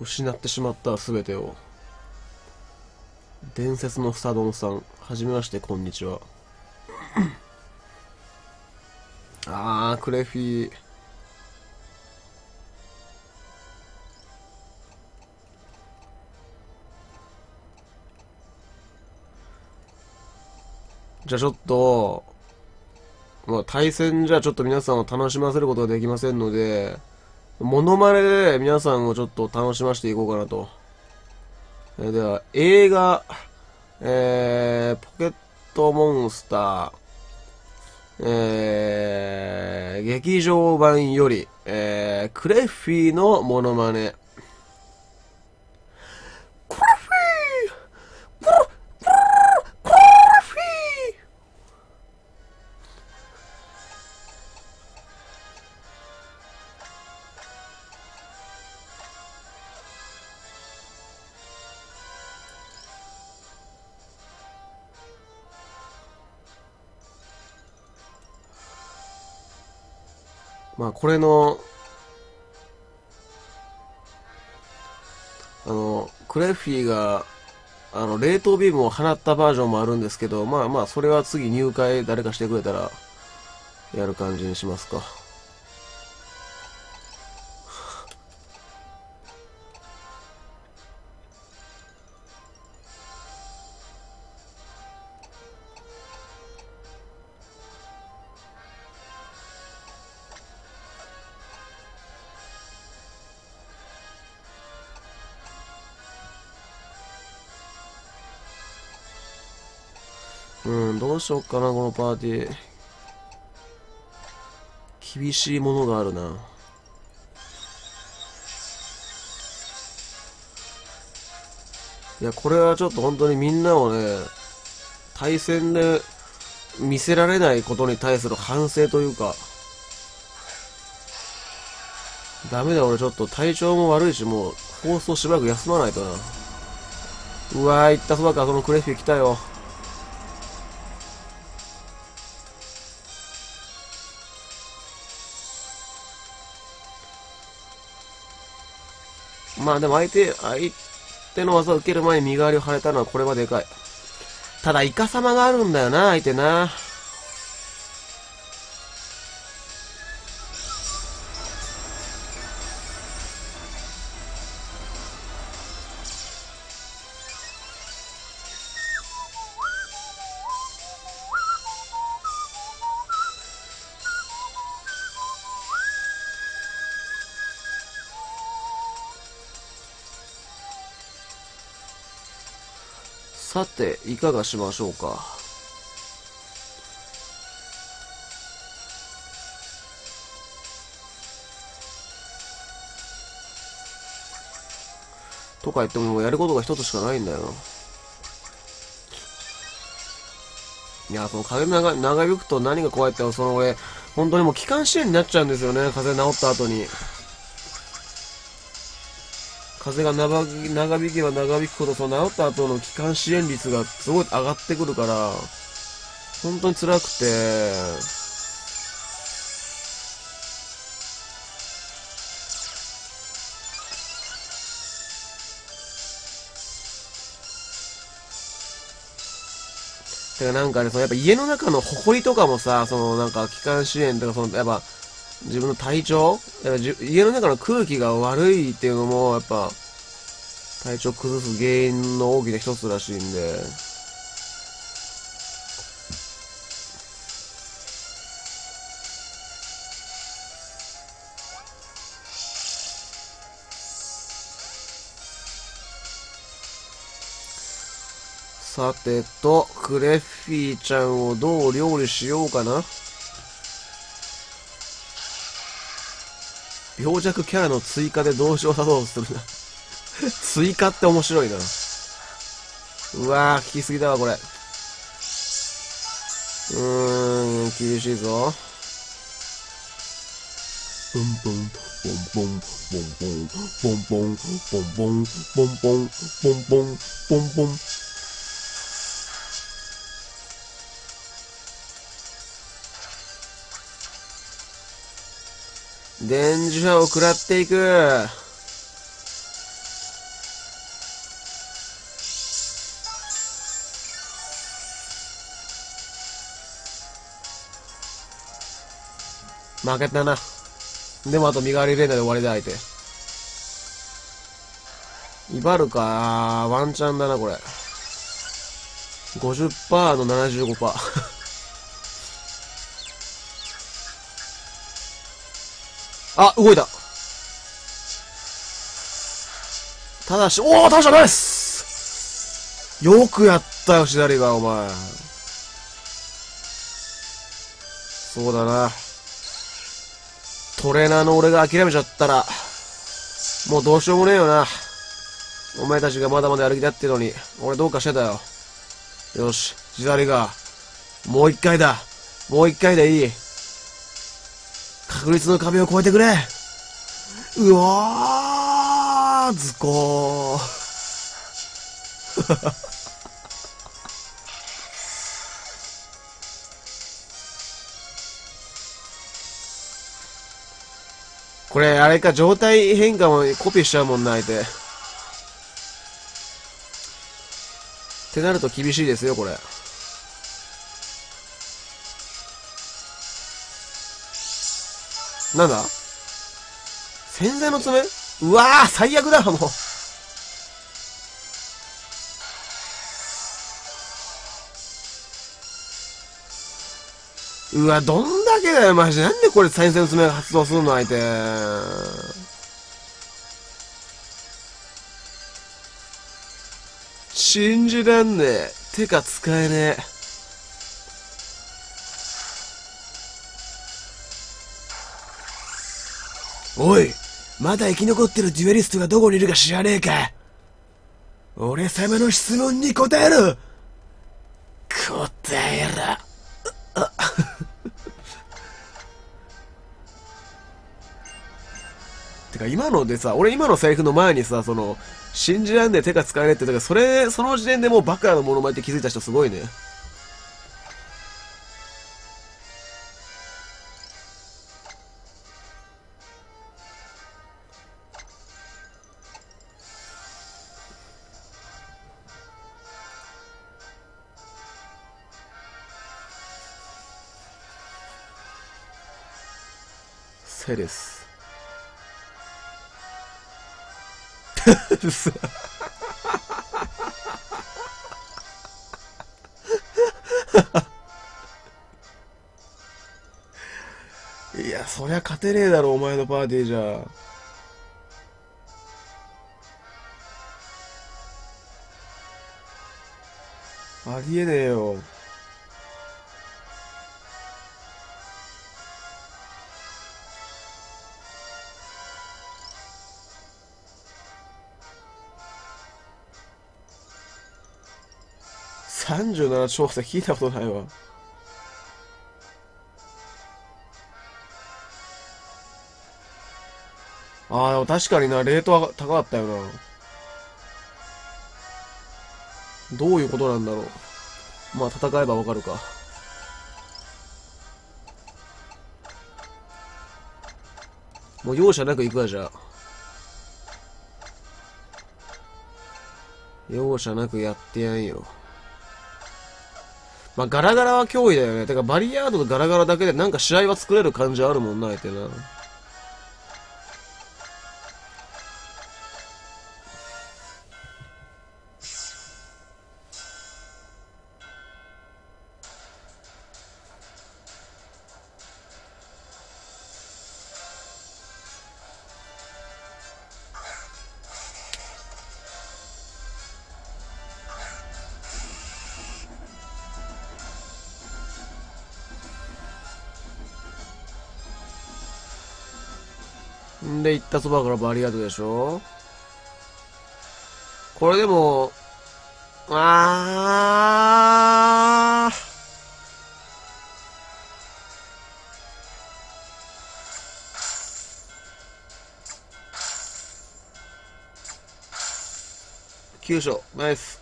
失ってしまった全てを。伝説のスタドンさん、はじめまして、こんにちは。あー、クレフィー。じゃあちょっと、まあ、対戦じゃちょっと皆さんを楽しませることができませんので、モノマネで皆さんをちょっと楽しませていこうかなと。えーでは、映画、えー、ポケットモンスター、えー、劇場版より、えー、クレッフィーのモノマネ。まあこれの、あの、クレフィーが、あの、冷凍ビームを放ったバージョンもあるんですけど、まあまあ、それは次入会誰かしてくれたら、やる感じにしますか。う、しよっかな、このパーティー。厳しいものがあるな。いや、これはちょっと本当にみんなをね、対戦で見せられないことに対する反省というか、ダメだ、俺ちょっと体調も悪いし、もう放送しばらく休まないとな。うわー、いったそばか、そのクレフィー来たよ。まあでも相手、相手の技を受ける前に身代わりを張れたのはこれはでかい。ただ、イカ様があるんだよな、相手な。さて、いかがしましょうか？とか言ってもやることが一つしかないんだよな。いや、その風長長引くと何が怖いって、その俺、本当にもう気管支炎になっちゃうんですよね、風邪治った後に。風が長長引けば長引くほど、その治った後の気管支炎率がすごい上がってくるから、本当に辛くて、てかなんかね、そのやっぱ家の中の埃とかもさ、そのなんか気管支炎とか、そのやっぱ自分の体調やっぱ家の中の空気が悪いっていうのも、やっぱ体調崩す原因の大きな一つらしいんで。さてと、クレッフィーちゃんをどう料理しようかな。病弱キャラの追加で同情さどうするな。追加って面白いな。うわー、聞きすぎだわ、これ。うーん、厳しいぞ。ポンポン、ポンポン、ポンポン、ポンポン、ポンポン、ポンポン、ポンポン、ポンポン。電磁波を食らっていく。負けたな。でもあと身代わりレーダーで終わりだ、相手。威張るか、ワンチャンだな、これ。50%の75%あ、動いた。ただし、おお倒したナイスよくやったよ、左が、お前。そうだな。トレーナーの俺が諦めちゃったら、もうどうしようもねえよな。お前たちがまだまだやる気だってのに、俺どうかしてたよ。よし、左が、もう一回だ。もう一回でいい。確率の壁を越えてくれうわーズコー これ、あれか、状態変化もコピーしちゃうもんな、相手。ってなると厳しいですよ、これ。なんだ？洗剤の爪？うわー最悪だもう。うわ、どんだけだよ、マジで。なんでこれ再生の爪が発動するの、相手。信じらんねえ。てか使えねえ。おい、まだ生き残ってるデュエリストがどこにいるか知らねえか俺様の質問に答えろ答えろ。てか今のでさ、俺今のセリフの前にさ、その、信じらんねえ手が使えねえって、だからそれ、その時点でもうバカなものまねって気づいた人すごいね。セレス。いや、そりゃ勝てねえだろ、お前のパーティーじゃ。ありえねえよ。37調査聞いたことないわ。ああ、でも確かにな、レートは高かったよな。どういうことなんだろう。まあ、戦えばわかるか。もう容赦なく行くわ、じゃあ。容赦なくやってやんよ。まあ、ガラガラは脅威だよね。てか、バリヤードとガラガラだけでなんか試合は作れる感じあるもんな、相手な。んで、行ったそばからバリアードでしょ？これでも、あー。急所、ナイス。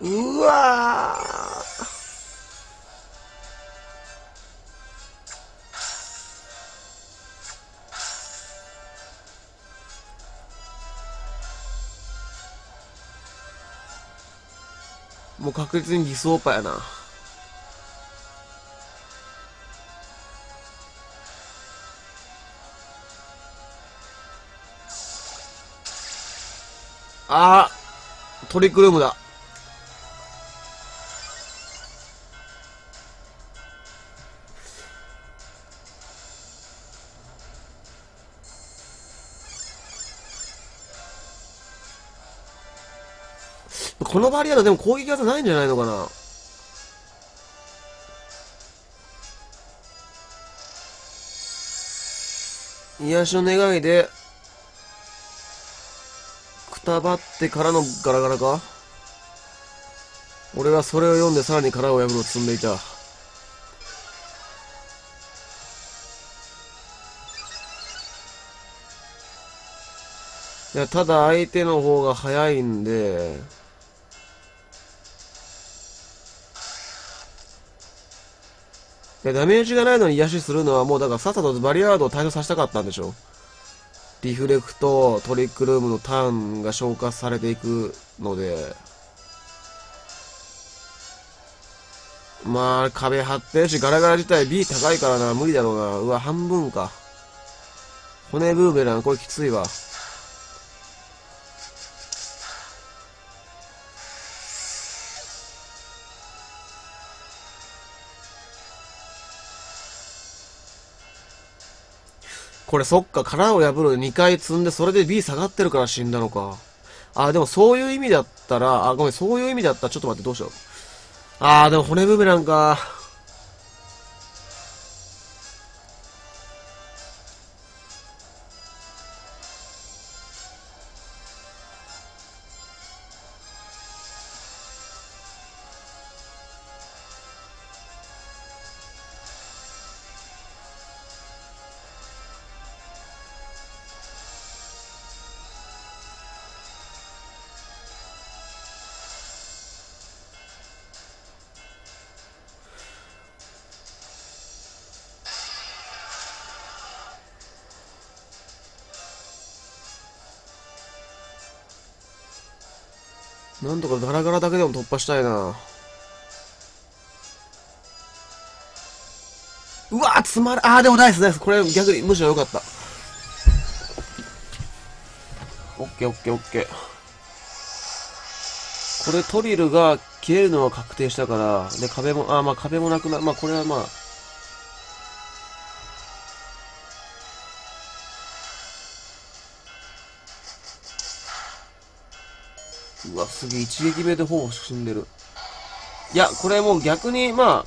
うわ。もう確実に偽装パやな。あートリクルームだ。バリアードでも攻撃技ないんじゃないのかな？癒しの願いで、くたばってからのガラガラか？俺はそれを読んでさらに殻を破るを積んでいた。いや、ただ相手の方が早いんで、いや、ダメージがないのに癒しするのはもうだからさっさとバリアードを退場させたかったんでしょリフレクト、トリックルームのターンが消化されていくので、まあ、壁張ってるし、ガラガラ自体 B 高いからな、無理だろうな。うわ、半分か。骨ブーメラン、これきついわ。これそっか、殻を破る2回積んで、それで B 下がってるから死んだのか。あ、でもそういう意味だったら、あ、ごめん、そういう意味だったら、ちょっと待って、どうしよう。あー、でも骨ブーメランか。なんとかガラガラだけでも突破したいな。うわー、つまる。あー、でもナイスナイス。これ逆にむしろ良かった。オッケーオッケーオッケー。これトリルが消えるのは確定したから、で、壁も、あー、まあ壁もなくな、まあこれはまあ、一撃目でほぼ死んでる。いや、これもう逆に、ま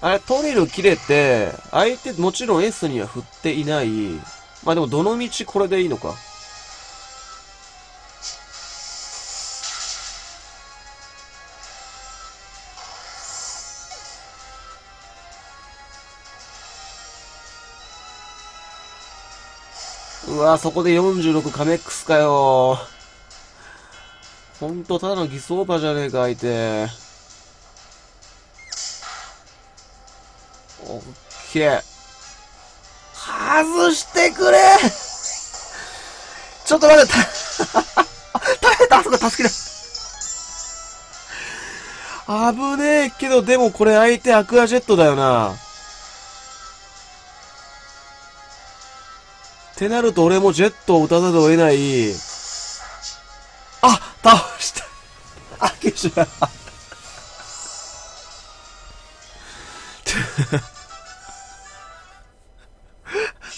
あ、あれ、トリル切れて、相手もちろん S には振っていない。まあでも、どの道これでいいのか。わそこで46カメックスかよほんとただの偽装馬じゃねえか、相手。オッケー。外してくれちょっと待って、耐えた あそこ助けた危ねえけど、でもこれ相手アクアジェットだよな。ってなると俺もジェットを打たざるを得ない。あ倒したあ、消した。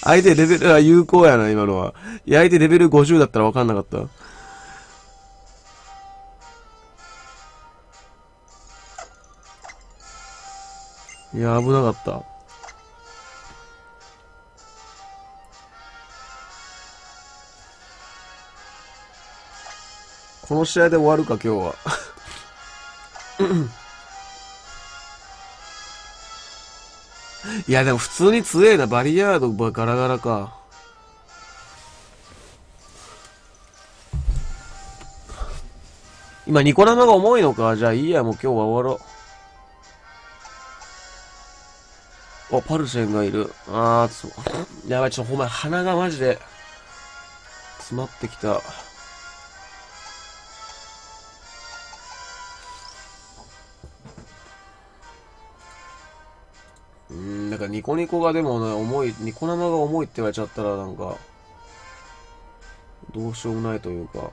相手レベルは有効やな、今のは。いや、相手レベル50だったら分かんなかった。いや、危なかった。この試合で終わるか、今日は。いや、でも普通に強えな。バリアードガラガラか。今、ニコ生が重いのか？じゃあいいや、もう今日は終わろう。お、パルシェンがいる。あー、そう。やばい、ちょっとほんま鼻がマジで、詰まってきた。ニコニコがでもね、重い、ニコ生が重いって言われちゃったらなんか、どうしようもないというか。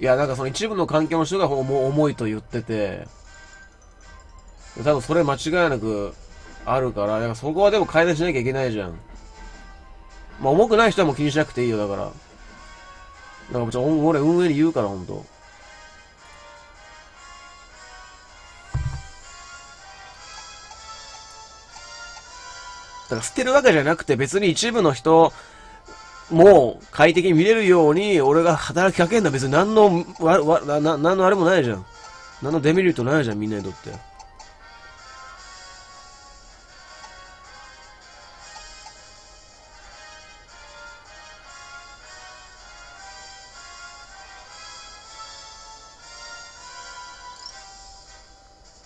いや、なんかその一部の環境の人が重いと言ってて、多分それ間違いなくあるから、そこはでも改善しなきゃいけないじゃん。まあ重くない人はもう気にしなくていいよ、だから。なんかちょ、俺運営に言うから、ほんと。だから捨てるわけじゃなくて別に一部の人も快適に見れるように俺が働きかけんのは別に何の、わ、わ、な何のあれもないじゃん。何のデメリットないじゃん、みんなにとって。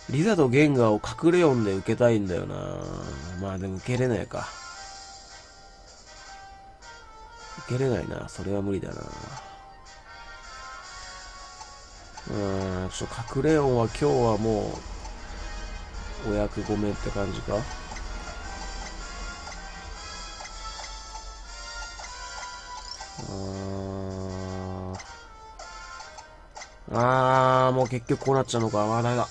リザとゲンガーを隠れ音で受けたいんだよなまあでも受けれないか。受けれないな。それは無理だな。うーん、ちょっと隠れ音は今日はもう、お役ごめんって感じか。あーあー、もう結局こうなっちゃうのか。まあ、ダメだ。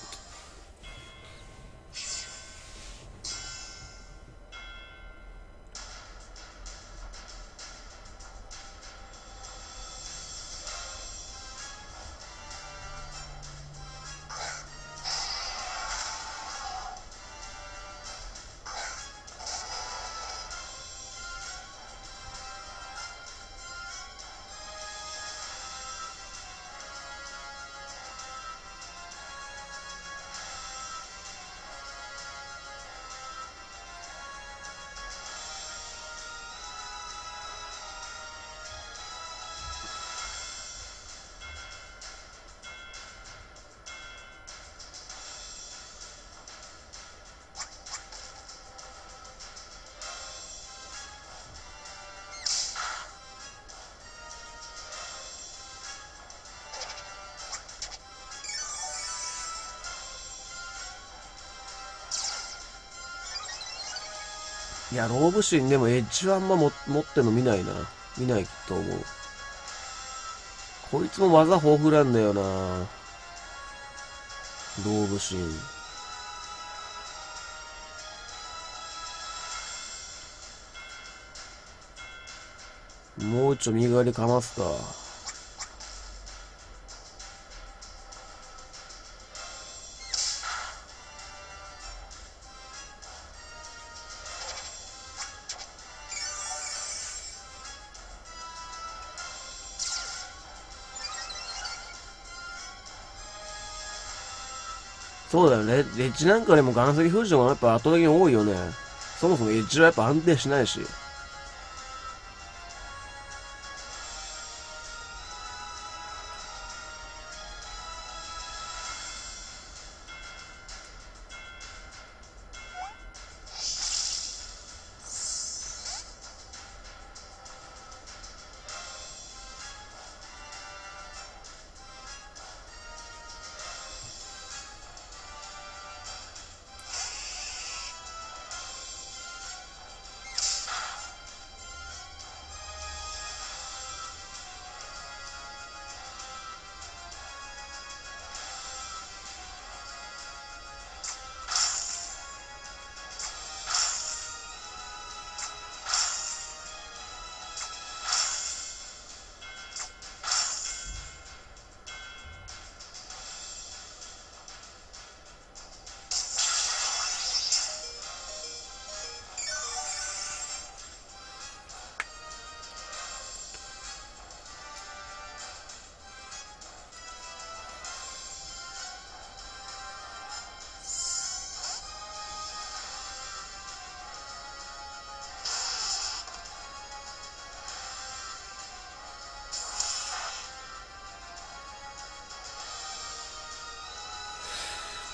いや、ローブシンでもエッジはあんま持ってんの見ないな。見ないと思う。こいつも技豊富なんだよな。ローブシン。もう一丁右側にかますか。そうだよね。エッジなんかでも岩石封じがやっぱ圧倒的に多いよね。そもそもエッジはやっぱ安定しないし。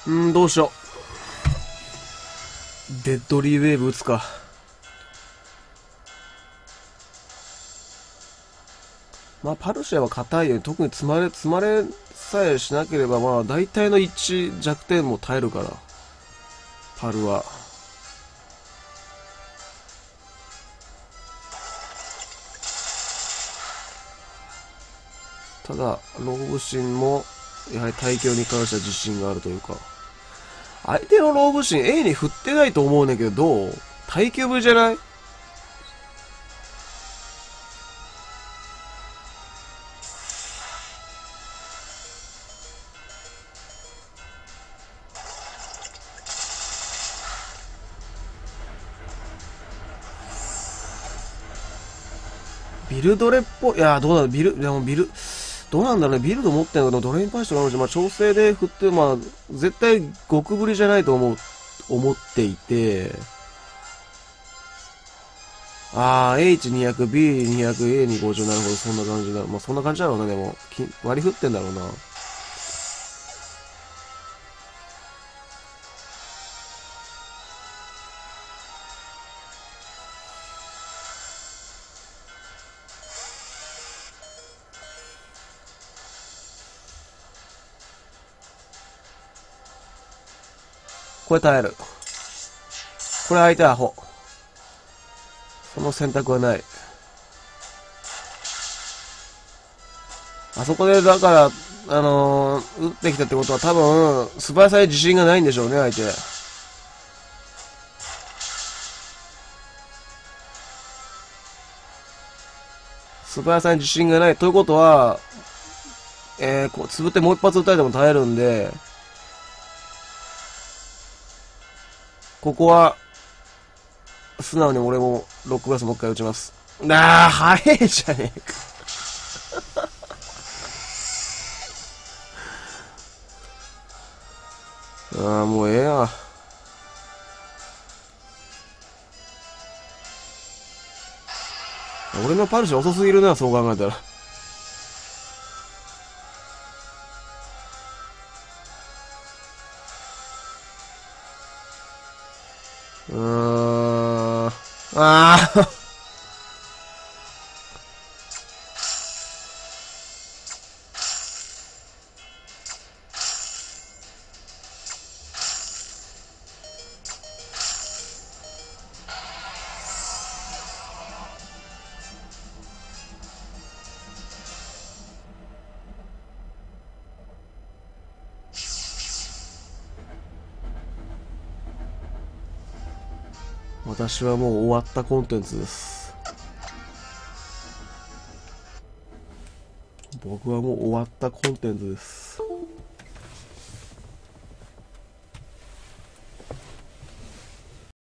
うん、どうしよう。デッドリーウェーブ打つか。まあ、パルシェは硬いよね。特に積まれ、積まれさえしなければ、まあ、大体の1弱点も耐えるから。パルは。ただ、ローブシンも、やはり耐久に関しては自信があるというか。相手のローブシン A に振ってないと思うねんけど、どう耐久部じゃない？ビルドレっぽい、いや、どうだろう、ビル、でもビル、どうなんだろうね、ビルド持ってんのかな、ドレインパイスとかあるし、まあ、調整で振って、まあ、絶対極振りじゃないと思う、思っていて、あー、H200、B200、A250、なるほど、そんな感じだ。まあ、そんな感じだろうな、でも。割り振ってんだろうな。これ耐える。これ相手アホ。その選択はない。あそこで、だから、あのー、打ってきたってことは多分、素早さに自信がないんでしょうね、相手。素早さに自信がない。ということは、えー、こう、つぶってもう一発打たれても耐えるんで、ここは、素直に俺もロックバスもう一回打ちます。なあ、早いじゃねえか ああ、もうええや。俺のパルシ遅すぎるな、そう考えたら。Ah. 私はもう終わったコンテンツです。僕はもう終わったコンテンツです。